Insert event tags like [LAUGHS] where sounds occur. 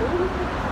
Ooh. [LAUGHS]